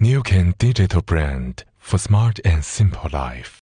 Nuken Digital Brand for smart and simple life.